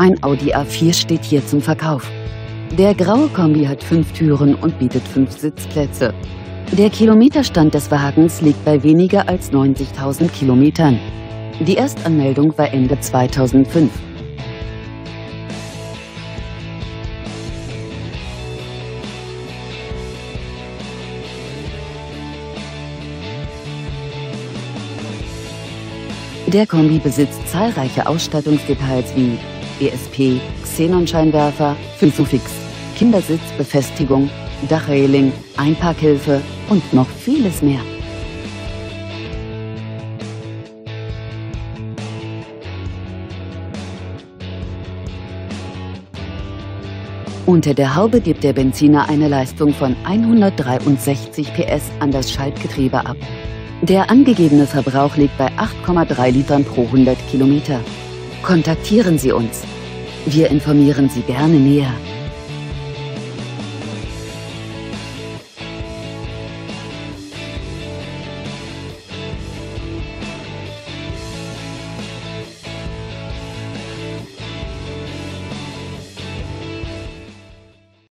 Ein Audi A4 steht hier zum Verkauf. Der graue Kombi hat fünf Türen und bietet fünf Sitzplätze. Der Kilometerstand des Wagens liegt bei weniger als 90.000 Kilometern. Die Erstanmeldung war Ende 2005. Der Kombi besitzt zahlreiche Ausstattungsdetails wie ESP, Xenonscheinwerfer, Filzufix, Kindersitzbefestigung, Dachreling, Einparkhilfe und noch vieles mehr. Unter der Haube gibt der Benziner eine Leistung von 163 PS an das Schaltgetriebe ab. Der angegebene Verbrauch liegt bei 8,3 Litern pro 100 Kilometer. Kontaktieren Sie uns. Wir informieren Sie gerne näher.